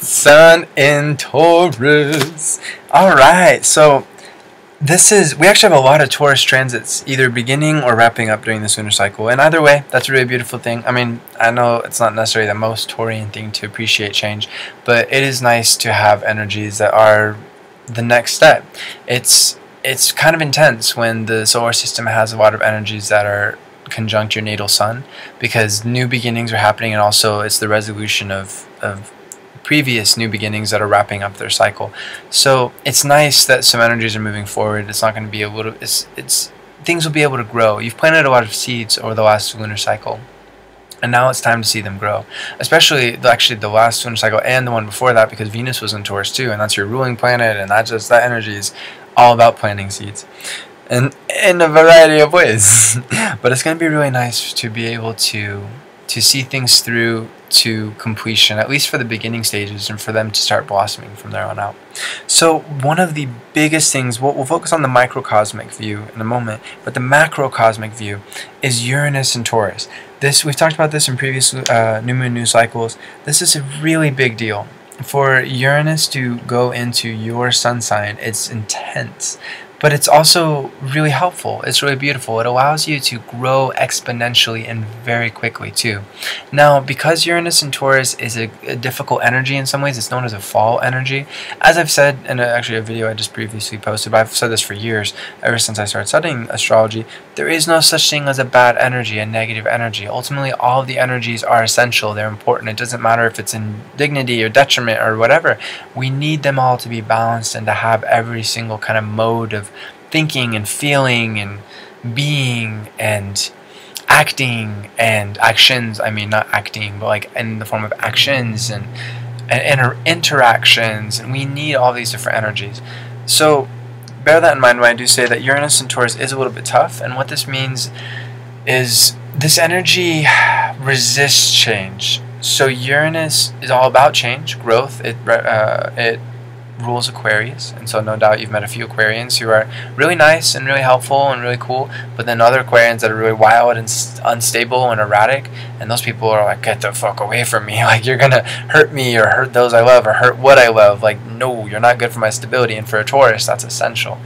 Sun in Taurus. All right, so this is we actually have a lot of Taurus transits, either beginning or wrapping up during the lunar cycle. And either way, that's a really beautiful thing. I mean, I know it's not necessarily the most Taurian thing to appreciate change, but it is nice to have energies that are the next step. It's it's kind of intense when the solar system has a lot of energies that are conjunct your natal sun because new beginnings are happening and also it's the resolution of, of previous new beginnings that are wrapping up their cycle. So it's nice that some energies are moving forward. It's not going to be a little. It's it's things will be able to grow. You've planted a lot of seeds over the last lunar cycle, and now it's time to see them grow. Especially the, actually the last lunar cycle and the one before that because Venus was in Taurus too, and that's your ruling planet, and that just that energy is all about planting seeds. And in a variety of ways. but it's going to be really nice to be able to to see things through to completion, at least for the beginning stages, and for them to start blossoming from there on out. So, one of the biggest things, we'll, we'll focus on the microcosmic view in a moment, but the macrocosmic view is Uranus and Taurus. This We've talked about this in previous uh, new moon news cycles. This is a really big deal. For Uranus to go into your sun sign, it's intense but it's also really helpful. It's really beautiful. It allows you to grow exponentially and very quickly too. Now, because Uranus and Taurus is a, a difficult energy in some ways, it's known as a fall energy. As I've said in a, actually a video I just previously posted, but I've said this for years, ever since I started studying astrology, there is no such thing as a bad energy, a negative energy. Ultimately, all the energies are essential. They're important. It doesn't matter if it's in dignity or detriment or whatever. We need them all to be balanced and to have every single kind of mode of thinking and feeling and being and acting and actions. I mean not acting but like in the form of actions and, and inter- interactions. And we need all these different energies. So bear that in mind when i do say that uranus and taurus is a little bit tough. And what this means is this energy resists change. So uranus is all about change growth. It, uh, it rules Aquarius, and so no doubt you've met a few Aquarians who are really nice and really helpful and really cool, but then other Aquarians that are really wild and unstable and erratic, and those people are like, get the fuck away from me, like you're gonna hurt me or hurt those I love or hurt what I love, like no, you're not good for my stability, and for a Taurus, that's essential.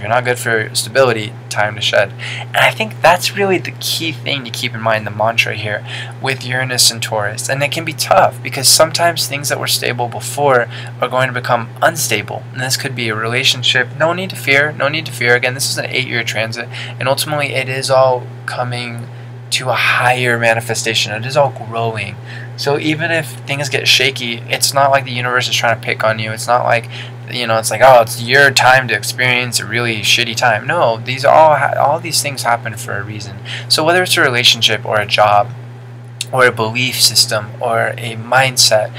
If you're not good for stability, time to shed. And I think that's really the key thing to keep in mind, the mantra here with Uranus and Taurus. And it can be tough because sometimes things that were stable before are going to become unstable. And this could be a relationship. No need to fear. No need to fear. Again, this is an eight year transit. And ultimately, it is all coming to a higher manifestation. It is all growing. So even if things get shaky, it's not like the universe is trying to pick on you. It's not like you know, it's like, oh, it's your time to experience a really shitty time. No, these all all these things happen for a reason. So whether it's a relationship or a job, or a belief system, or a mindset,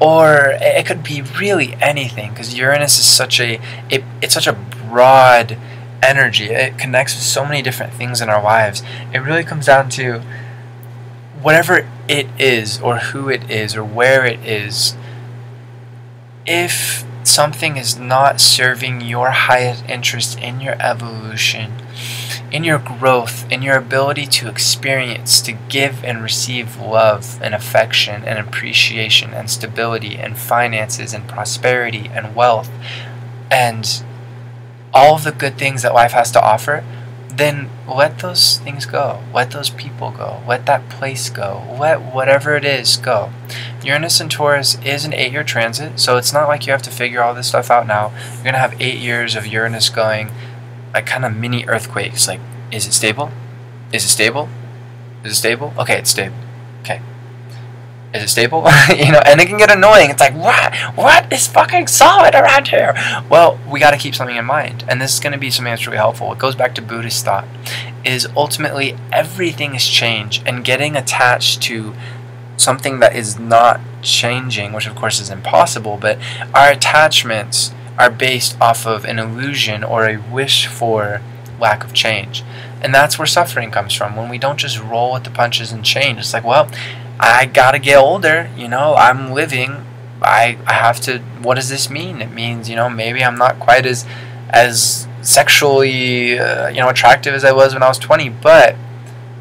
or it could be really anything, because Uranus is such a it, it's such a broad energy. It connects with so many different things in our lives. It really comes down to whatever it is, or who it is, or where it is. If something is not serving your highest interest in your evolution, in your growth, in your ability to experience, to give and receive love and affection and appreciation and stability and finances and prosperity and wealth and all the good things that life has to offer, then let those things go. Let those people go. Let that place go. Let whatever it is go. Uranus and Taurus is an eight year transit, so it's not like you have to figure all this stuff out now. You're going to have eight years of Uranus going like kind of mini earthquakes. Like, is it stable? Is it stable? Is it stable? Okay, it's stable. Is it stable? you know, and it can get annoying. It's like, what? What is fucking solid around here? Well, we got to keep something in mind, and this is going to be something that's really helpful. It goes back to Buddhist thought, is ultimately everything is change, and getting attached to something that is not changing, which of course is impossible, but our attachments are based off of an illusion or a wish for lack of change. And that's where suffering comes from. When we don't just roll with the punches and change, it's like, well, I gotta get older. You know, I'm living. I I have to. What does this mean? It means you know maybe I'm not quite as as sexually uh, you know attractive as I was when I was 20. But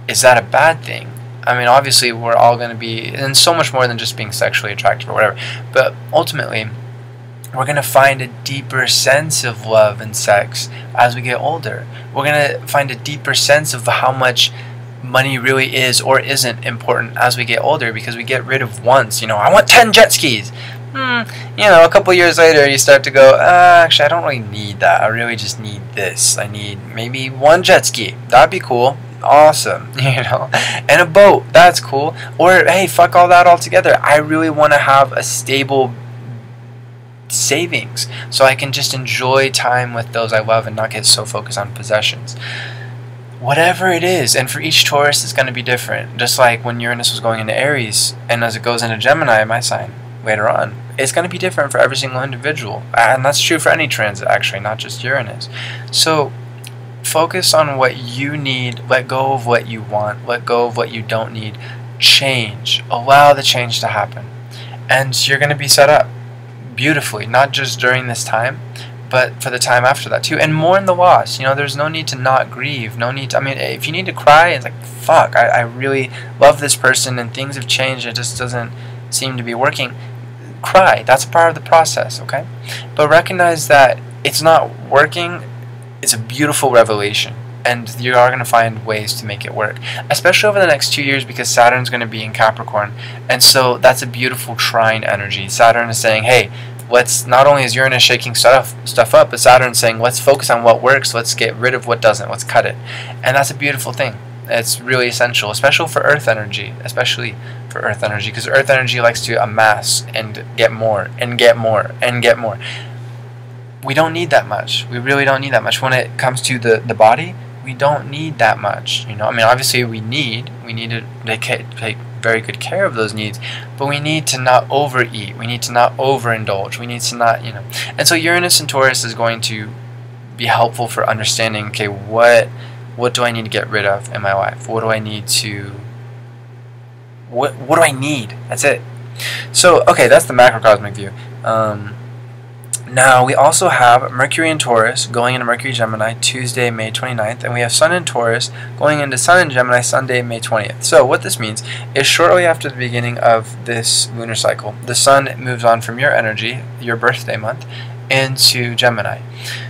is that a bad thing? I mean, obviously, we're all going to be, and so much more than just being sexually attractive or whatever. But ultimately, we're going to find a deeper sense of love and sex as we get older. We're going to find a deeper sense of how much money really is or isn't important as we get older because we get rid of wants. You know, I want 10 jet skis. Hmm, you know, a couple years later, you start to go, uh, actually, I don't really need that. I really just need this. I need maybe one jet ski. That'd be cool. Awesome, you know, and a boat. That's cool. Or, hey, fuck all that altogether. I really want to have a stable savings so I can just enjoy time with those I love and not get so focused on possessions. Whatever it is, and for each Taurus, it's going to be different. Just like when Uranus was going into Aries, and as it goes into Gemini, my sign, later on, it's going to be different for every single individual. And that's true for any transit, actually, not just Uranus. So focus on what you need, let go of what you want, let go of what you don't need, change, allow the change to happen. And you're going to be set up beautifully, not just during this time, but for the time after that too. And mourn the loss. You know, there's no need to not grieve. No need to, I mean, if you need to cry, it's like, fuck, I, I really love this person and things have changed. It just doesn't seem to be working. Cry. That's part of the process, okay? But recognize that it's not working. It's a beautiful revelation and you are going to find ways to make it work, especially over the next two years because Saturn's going to be in Capricorn, and so that's a beautiful trine energy. Saturn is saying, hey, let's not only is Uranus shaking stuff stuff up, but Saturn's saying, let's focus on what works, let's get rid of what doesn't, let's cut it, and that's a beautiful thing. It's really essential, especially for Earth energy, especially for Earth energy, because Earth energy likes to amass and get more and get more and get more we don't need that much. We really don't need that much. When it comes to the, the body, we don't need that much. You know, I mean, obviously we need we need to take, very good care of those needs, but we need to not overeat. We need to not overindulge. We need to not, you know. And so Uranus and Taurus is going to be helpful for understanding. Okay, what what do I need to get rid of in my life? What do I need to what what do I need? That's it. So okay, that's the macrocosmic view. Um, now, we also have Mercury in Taurus going into Mercury Gemini Tuesday, May 29th, and we have Sun in Taurus going into Sun in Gemini Sunday, May 20th. So, what this means is shortly after the beginning of this lunar cycle, the Sun moves on from your energy, your birthday month, into Gemini.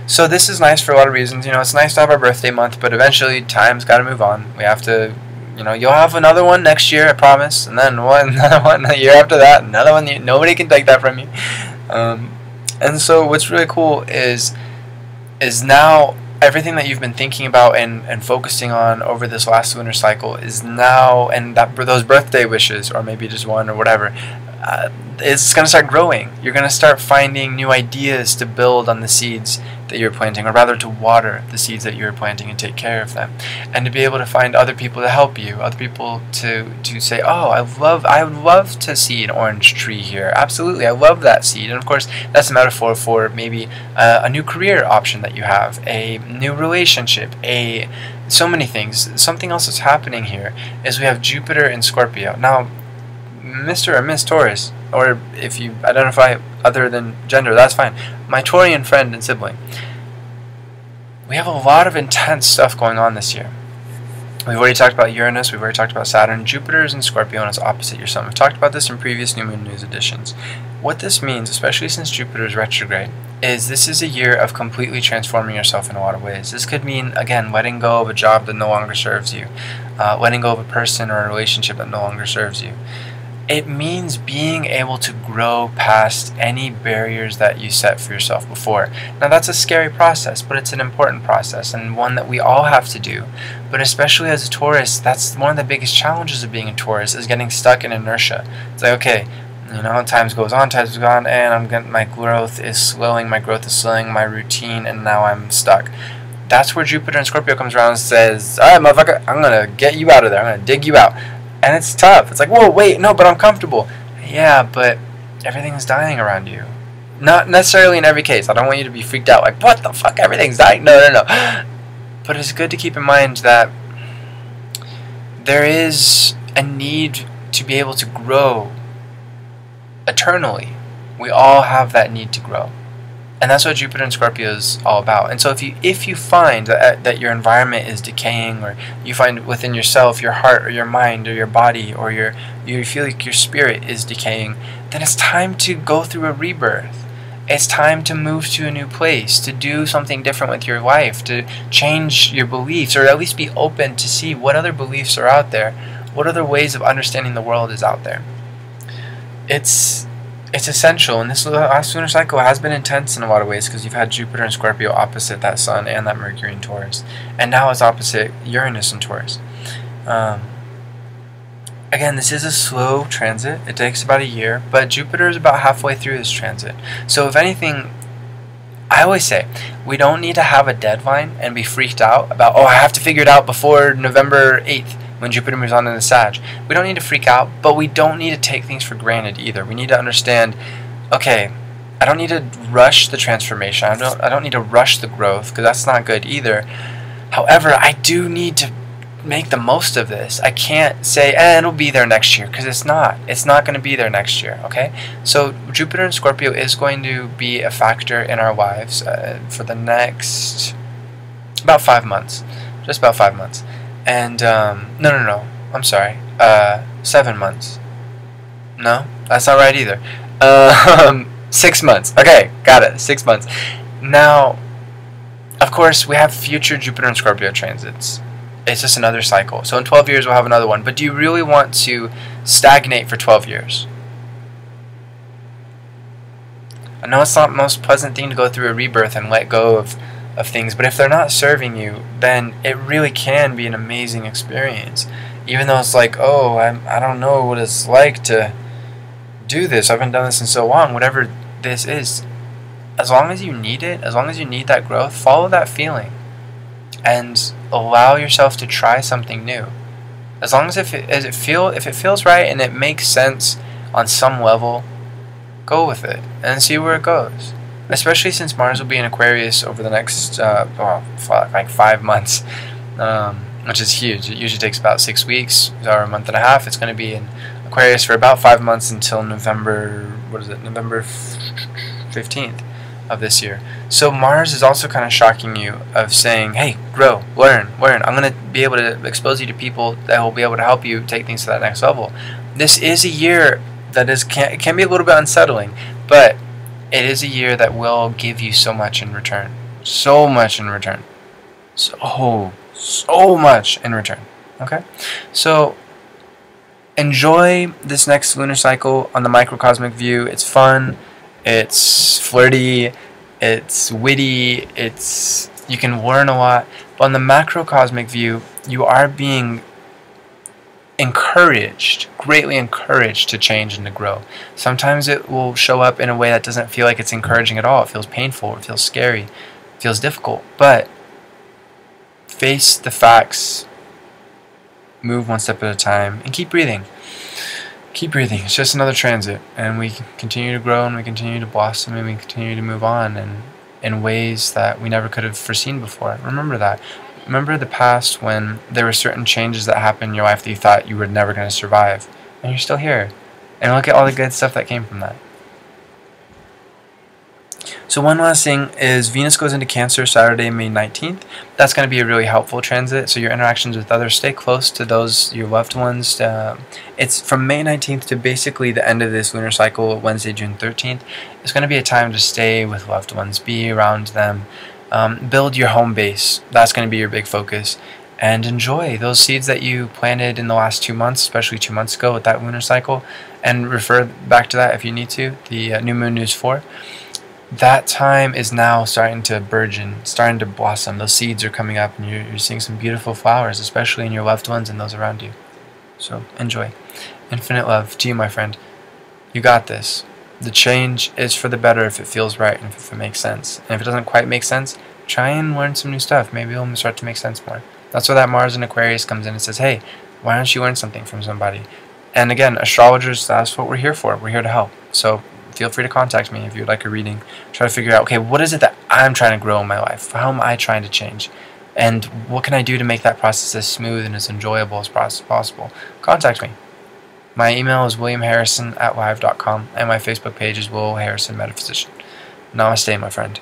So, this is nice for a lot of reasons. You know, it's nice to have our birthday month, but eventually time's got to move on. We have to you know, you'll have another one next year, I promise, and then one, another one year after that, another one. Nobody can take that from you. Um, and so what's really cool is is now everything that you've been thinking about and, and focusing on over this last lunar cycle is now and that those birthday wishes or maybe just one or whatever uh, it's going to start growing. You're going to start finding new ideas to build on the seeds that you're planting, or rather to water the seeds that you're planting and take care of them, and to be able to find other people to help you, other people to to say, oh, I love, I would love to see an orange tree here. Absolutely, I love that seed, and of course, that's a metaphor for maybe uh, a new career option that you have, a new relationship, a so many things. Something else that's happening here is we have Jupiter in Scorpio. Now, Mr. or Miss Taurus, or if you identify other than gender, that's fine. My Taurian friend and sibling. We have a lot of intense stuff going on this year. We've already talked about Uranus, we've already talked about Saturn. Jupiter is in Scorpio and it's opposite your sun. We've talked about this in previous New Moon News editions. What this means, especially since Jupiter is retrograde, is this is a year of completely transforming yourself in a lot of ways. This could mean, again, letting go of a job that no longer serves you, uh, letting go of a person or a relationship that no longer serves you it means being able to grow past any barriers that you set for yourself before. Now, that's a scary process, but it's an important process and one that we all have to do. But especially as a Taurus, that's one of the biggest challenges of being a Taurus is getting stuck in inertia. It's like, okay, you know, times goes on, times goes on, and I'm getting my growth is slowing, my growth is slowing, my routine, and now I'm stuck. That's where Jupiter and Scorpio comes around and says, Alright, motherfucker, I'm gonna get you out of there. I'm gonna dig you out and it's tough. It's like, whoa, wait, no, but I'm comfortable. Yeah, but everything's dying around you. Not necessarily in every case. I don't want you to be freaked out, like, what the fuck, everything's dying. No, no, no. But it's good to keep in mind that there is a need to be able to grow eternally. We all have that need to grow. And that's what Jupiter and Scorpio is all about. And so if you if you find that, uh, that your environment is decaying or you find within yourself, your heart or your mind or your body or your you feel like your spirit is decaying, then it's time to go through a rebirth. It's time to move to a new place, to do something different with your life, to change your beliefs or at least be open to see what other beliefs are out there, what other ways of understanding the world is out there. It's it's essential, and this last lunar cycle has been intense in a lot of ways because you've had Jupiter and Scorpio opposite that Sun and that Mercury in Taurus, and now it's opposite Uranus in Taurus. Um, again, this is a slow transit. It takes about a year, but Jupiter is about halfway through this transit. So, if anything, I always say we don't need to have a deadline and be freaked out about, oh, I have to figure it out before November 8th when Jupiter moves on into Sag. We don't need to freak out, but we don't need to take things for granted either. We need to understand, okay, I don't need to rush the transformation. I don't I don't need to rush the growth because that's not good either. However, I do need to make the most of this. I can't say, eh, it'll be there next year, because it's not. It's not going to be there next year, okay? So Jupiter and Scorpio is going to be a factor in our lives uh, for the next about five months. Just about five months. And, um, no, no, no. I'm sorry. Uh, seven months. No, that's not right either. Um, six months. Okay, got it. Six months. Now, of course, we have future Jupiter and Scorpio transits. It's just another cycle. So in 12 years, we'll have another one. But do you really want to stagnate for 12 years? I know it's not the most pleasant thing to go through a rebirth and let go of of things. But if they're not serving you, then it really can be an amazing experience. Even though it's like, oh, I'm, I don't know what it's like to do this. I haven't done this in so long. Whatever this is, as long as you need it, as long as you need that growth, follow that feeling and allow yourself to try something new. As long as if it, as it feel if it feels right and it makes sense on some level, go with it and see where it goes especially since Mars will be in Aquarius over the next uh, well, like five months, um, which is huge. It usually takes about six weeks or a month and a half. It's going to be in Aquarius for about five months until November. What is it? November fifteenth of this year. So Mars is also kind of shocking you of saying, "Hey, grow, learn, learn. I'm going to be able to expose you to people that will be able to help you take things to that next level." This is a year that is can, can be a little bit unsettling, but it is a year that will give you so much in return. So much in return. So, oh, so much in return. Okay? So, enjoy this next lunar cycle on the microcosmic view. It's fun, it's flirty, it's witty, it's you can learn a lot. But on the macrocosmic view, you are being encouraged, greatly encouraged to change and to grow. Sometimes it will show up in a way that doesn't feel like it's encouraging at all. It feels painful, it feels scary, it feels difficult. But face the facts, move one step at a time, and keep breathing. Keep breathing. It's just another transit, and we continue to grow and we continue to blossom and we continue to move on and in ways that we never could have foreseen before. Remember that. Remember the past when there were certain changes that happened in your life that you thought you were never going to survive, and you're still here. And look at all the good stuff that came from that. So one last thing is Venus goes into Cancer Saturday, May 19th. That's going to be a really helpful transit. So your interactions with others, stay close to those, your loved ones. Uh, it's from May 19th to basically the end of this lunar cycle, Wednesday, June 13th. It's going to be a time to stay with loved ones, be around them, um, build your home base. That's going to be your big focus. And enjoy those seeds that you planted in the last two months, especially two months ago with that lunar cycle. And refer back to that if you need to, the uh, New Moon News 4. That time is now starting to burgeon, starting to blossom. Those seeds are coming up, and you're, you're seeing some beautiful flowers, especially in your loved ones and those around you. So enjoy. Infinite love to you, my friend. You got this. The change is for the better if it feels right and if it makes sense. And if it doesn't quite make sense, try and learn some new stuff. Maybe it'll start to make sense more. That's where that Mars in Aquarius comes in and says, hey, why don't you learn something from somebody? And again, astrologers, that's what we're here for. We're here to help. So feel free to contact me if you'd like a reading. Try to figure out, okay, what is it that I'm trying to grow in my life? How am I trying to change? And what can I do to make that process as smooth and as enjoyable as possible? Contact me. My email is williamharrison at live.com, and my Facebook page is Will Harrison Metaphysician. Namaste, my friend.